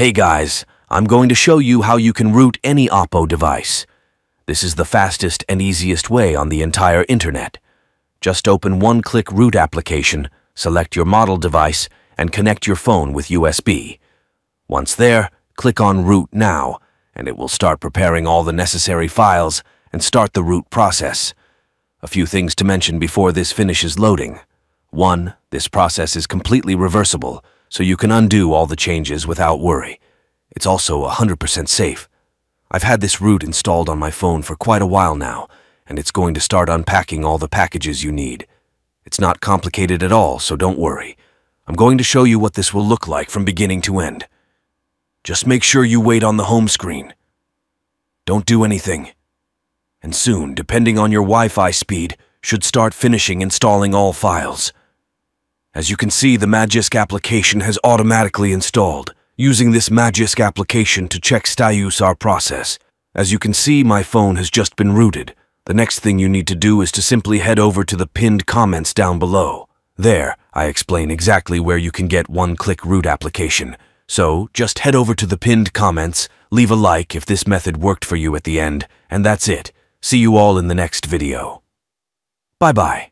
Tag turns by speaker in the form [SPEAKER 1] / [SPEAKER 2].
[SPEAKER 1] Hey guys, I'm going to show you how you can root any Oppo device. This is the fastest and easiest way on the entire internet. Just open one-click root application, select your model device, and connect your phone with USB. Once there, click on Root Now, and it will start preparing all the necessary files and start the root process. A few things to mention before this finishes loading. 1. This process is completely reversible, so you can undo all the changes without worry. It's also 100% safe. I've had this root installed on my phone for quite a while now, and it's going to start unpacking all the packages you need. It's not complicated at all, so don't worry. I'm going to show you what this will look like from beginning to end. Just make sure you wait on the home screen. Don't do anything. And soon, depending on your Wi-Fi speed, should start finishing installing all files. As you can see, the Magisk application has automatically installed, using this Magisk application to check StyUsar process. As you can see, my phone has just been rooted. The next thing you need to do is to simply head over to the pinned comments down below. There, I explain exactly where you can get one-click root application. So, just head over to the pinned comments, leave a like if this method worked for you at the end, and that's it. See you all in the next video. Bye-bye.